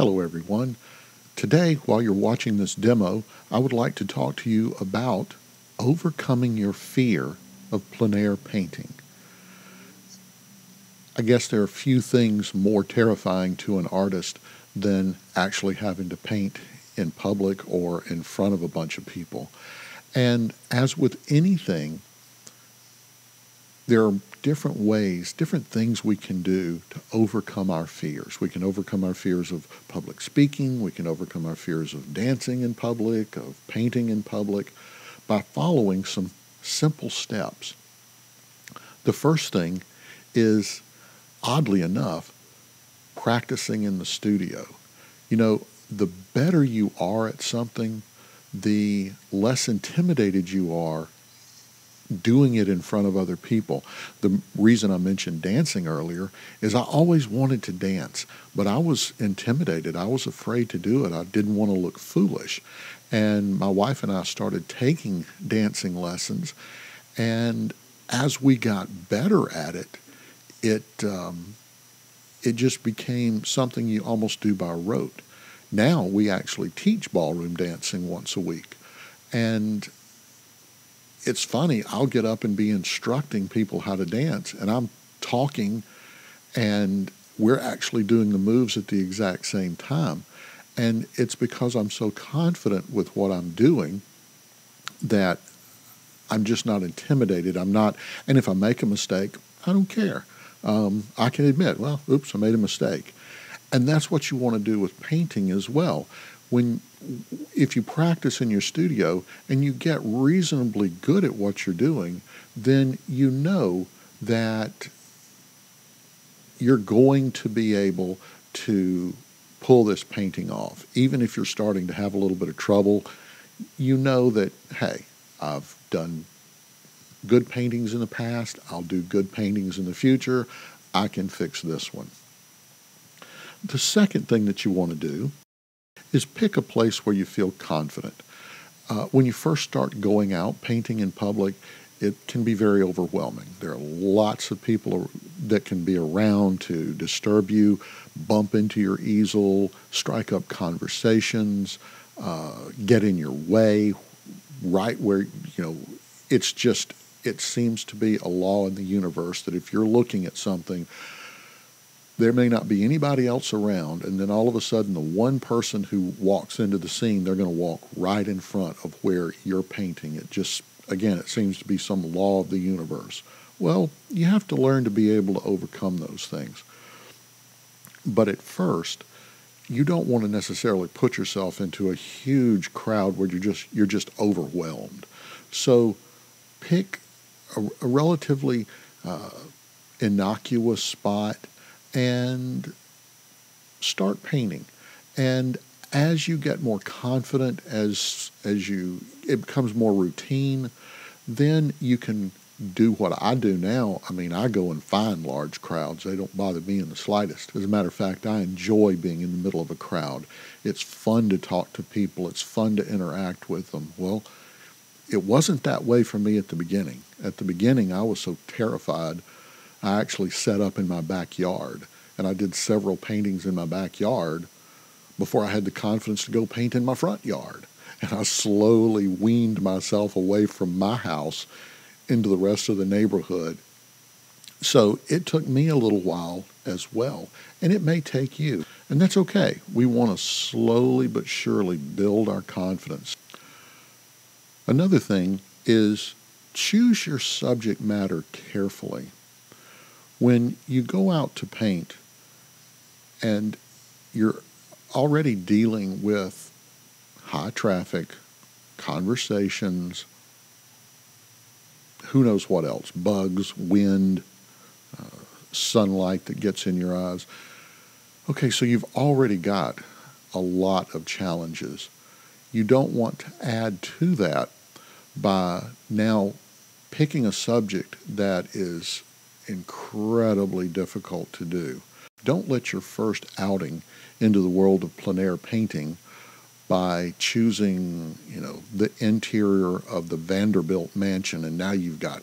Hello everyone. Today, while you're watching this demo, I would like to talk to you about overcoming your fear of plein air painting. I guess there are few things more terrifying to an artist than actually having to paint in public or in front of a bunch of people. And as with anything, there are different ways, different things we can do to overcome our fears. We can overcome our fears of public speaking, we can overcome our fears of dancing in public, of painting in public, by following some simple steps. The first thing is, oddly enough, practicing in the studio. You know, the better you are at something, the less intimidated you are doing it in front of other people. The reason I mentioned dancing earlier is I always wanted to dance, but I was intimidated. I was afraid to do it. I didn't want to look foolish. And my wife and I started taking dancing lessons. And as we got better at it, it, um, it just became something you almost do by rote. Now we actually teach ballroom dancing once a week. And it's funny, I'll get up and be instructing people how to dance, and I'm talking, and we're actually doing the moves at the exact same time. And it's because I'm so confident with what I'm doing that I'm just not intimidated. I'm not, and if I make a mistake, I don't care. Um, I can admit, well, oops, I made a mistake. And that's what you want to do with painting as well. When if you practice in your studio and you get reasonably good at what you're doing, then you know that you're going to be able to pull this painting off. Even if you're starting to have a little bit of trouble, you know that, hey, I've done good paintings in the past, I'll do good paintings in the future, I can fix this one. The second thing that you want to do is pick a place where you feel confident. Uh, when you first start going out painting in public, it can be very overwhelming. There are lots of people that can be around to disturb you, bump into your easel, strike up conversations, uh, get in your way, right where, you know, it's just, it seems to be a law in the universe that if you're looking at something, there may not be anybody else around, and then all of a sudden, the one person who walks into the scene, they're going to walk right in front of where you're painting. It just, again, it seems to be some law of the universe. Well, you have to learn to be able to overcome those things. But at first, you don't want to necessarily put yourself into a huge crowd where you're just you're just overwhelmed. So, pick a, a relatively uh, innocuous spot and start painting. And as you get more confident, as as you it becomes more routine, then you can do what I do now. I mean, I go and find large crowds. They don't bother me in the slightest. As a matter of fact, I enjoy being in the middle of a crowd. It's fun to talk to people. It's fun to interact with them. Well, it wasn't that way for me at the beginning. At the beginning, I was so terrified I actually set up in my backyard and I did several paintings in my backyard before I had the confidence to go paint in my front yard. And I slowly weaned myself away from my house into the rest of the neighborhood. So it took me a little while as well, and it may take you. And that's okay. We want to slowly but surely build our confidence. Another thing is choose your subject matter carefully. When you go out to paint and you're already dealing with high traffic, conversations, who knows what else, bugs, wind, uh, sunlight that gets in your eyes. Okay, so you've already got a lot of challenges. You don't want to add to that by now picking a subject that is incredibly difficult to do. Don't let your first outing into the world of plein air painting by choosing, you know, the interior of the Vanderbilt mansion and now you've got,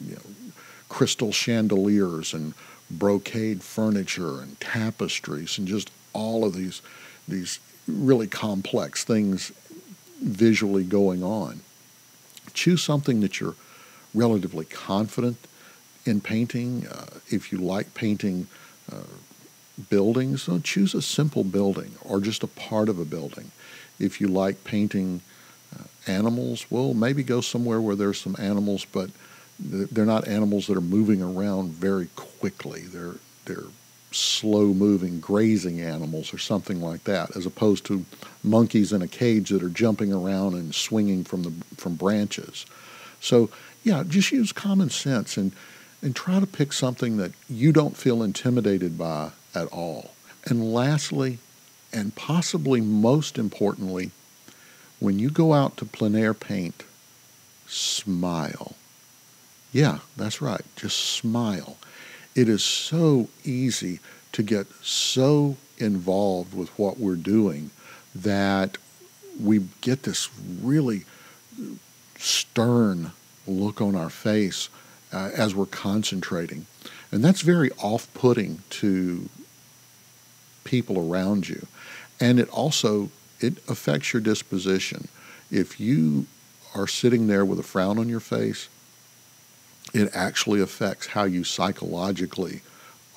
you know, crystal chandeliers and brocade furniture and tapestries and just all of these these really complex things visually going on. Choose something that you're relatively confident in painting. Uh, if you like painting uh, buildings, so choose a simple building or just a part of a building. If you like painting uh, animals, well, maybe go somewhere where there's some animals, but they're not animals that are moving around very quickly. They're they're slow moving grazing animals or something like that as opposed to monkeys in a cage that are jumping around and swinging from the from branches so yeah just use common sense and and try to pick something that you don't feel intimidated by at all. And lastly and possibly most importantly when you go out to plein air paint smile. Yeah that's right just smile. It is so easy to get so involved with what we're doing that we get this really stern look on our face uh, as we're concentrating. And that's very off putting to people around you. And it also it affects your disposition. If you are sitting there with a frown on your face, it actually affects how you psychologically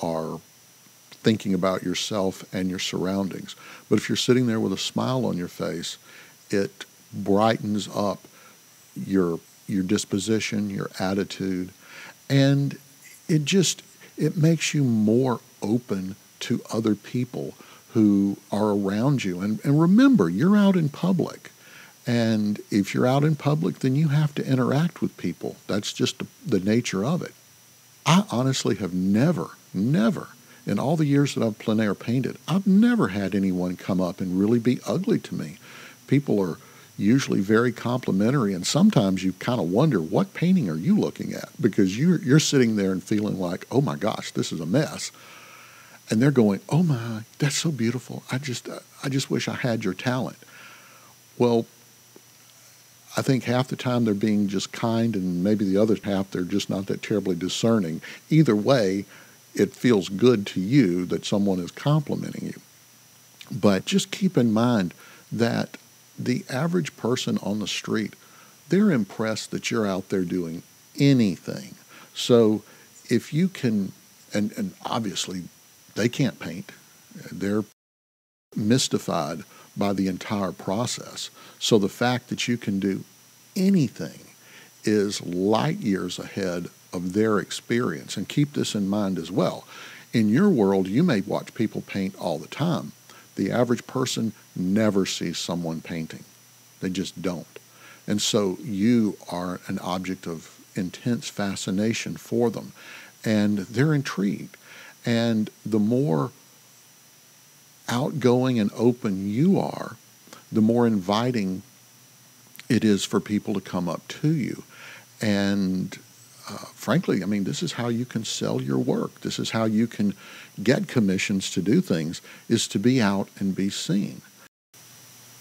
are thinking about yourself and your surroundings. But if you're sitting there with a smile on your face, it brightens up your your disposition, your attitude, and it just it makes you more open to other people who are around you. And, and remember, you're out in public. And if you're out in public, then you have to interact with people. That's just the nature of it. I honestly have never, never, in all the years that I've plein air painted, I've never had anyone come up and really be ugly to me. People are usually very complimentary, and sometimes you kind of wonder what painting are you looking at because you're you're sitting there and feeling like, oh my gosh, this is a mess, and they're going, oh my, that's so beautiful. I just I just wish I had your talent. Well, I think half the time they're being just kind, and maybe the other half they're just not that terribly discerning. Either way, it feels good to you that someone is complimenting you. But just keep in mind that the average person on the street, they're impressed that you're out there doing anything. So if you can, and, and obviously they can't paint, they're mystified by the entire process. So the fact that you can do anything is light years ahead of their experience. And keep this in mind as well. In your world, you may watch people paint all the time. The average person never sees someone painting, they just don't. And so you are an object of intense fascination for them. And they're intrigued. And the more outgoing and open you are, the more inviting it is for people to come up to you. And uh, frankly, I mean, this is how you can sell your work. This is how you can get commissions to do things, is to be out and be seen.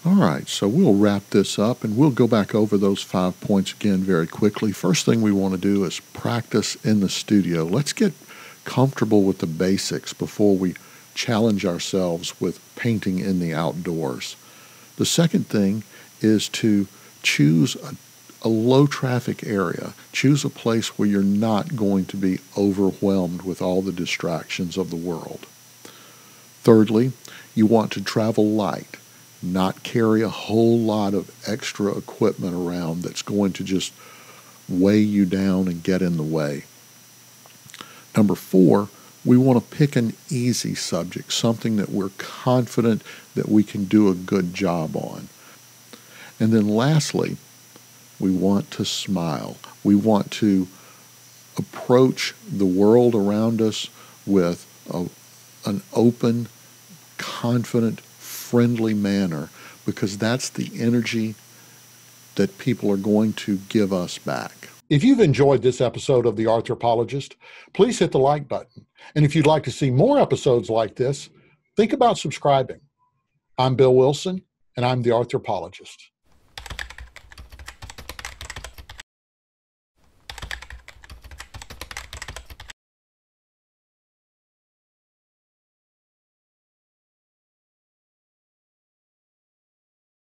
All right, so we'll wrap this up and we'll go back over those five points again very quickly. First thing we want to do is practice in the studio. Let's get comfortable with the basics before we challenge ourselves with painting in the outdoors. The second thing is to choose a, a, low traffic area. Choose a place where you're not going to be overwhelmed with all the distractions of the world. Thirdly, you want to travel light, not carry a whole lot of extra equipment around that's going to just weigh you down and get in the way. Number four, we want to pick an easy subject, something that we're confident that we can do a good job on. And then lastly, we want to smile. We want to approach the world around us with a, an open, confident, friendly manner because that's the energy that people are going to give us back. If you've enjoyed this episode of The ArtThropologist, please hit the like button. And if you'd like to see more episodes like this, think about subscribing. I'm Bill Wilson, and I'm The ArtThropologist.